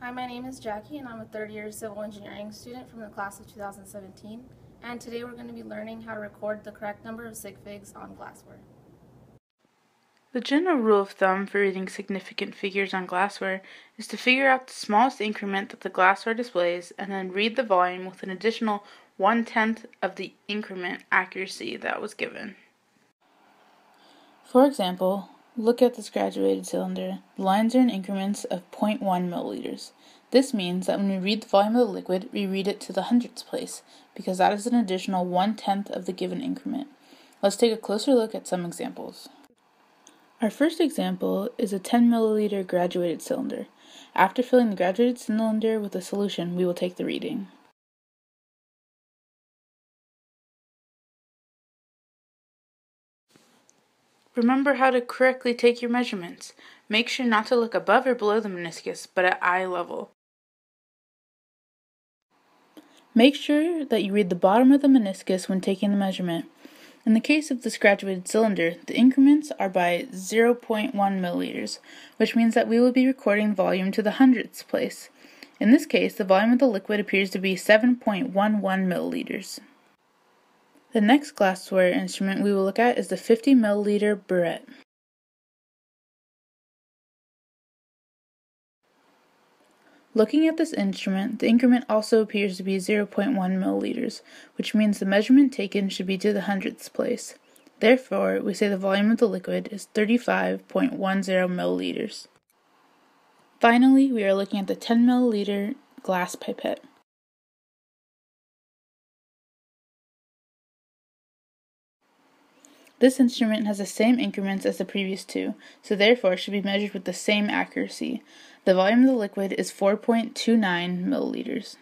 Hi, my name is Jackie and I'm a third year civil engineering student from the class of 2017 and today we're going to be learning how to record the correct number of sig figs on glassware. The general rule of thumb for reading significant figures on glassware is to figure out the smallest increment that the glassware displays and then read the volume with an additional one-tenth of the increment accuracy that was given. For example, look at this graduated cylinder. The lines are in increments of 0.1 milliliters. This means that when we read the volume of the liquid, we read it to the hundredths place, because that is an additional one-tenth of the given increment. Let's take a closer look at some examples. Our first example is a 10 milliliter graduated cylinder. After filling the graduated cylinder with a solution, we will take the reading. Remember how to correctly take your measurements. Make sure not to look above or below the meniscus, but at eye level. Make sure that you read the bottom of the meniscus when taking the measurement. In the case of this graduated cylinder, the increments are by 0.1 milliliters, which means that we will be recording volume to the hundredths place. In this case, the volume of the liquid appears to be 7.11 milliliters. The next glassware instrument we will look at is the 50 milliliter burette. Looking at this instrument, the increment also appears to be 0.1 milliliters, which means the measurement taken should be to the hundredths place. Therefore, we say the volume of the liquid is 35.10 milliliters. Finally, we are looking at the 10 milliliter glass pipette. This instrument has the same increments as the previous two, so therefore should be measured with the same accuracy. The volume of the liquid is 4.29 milliliters.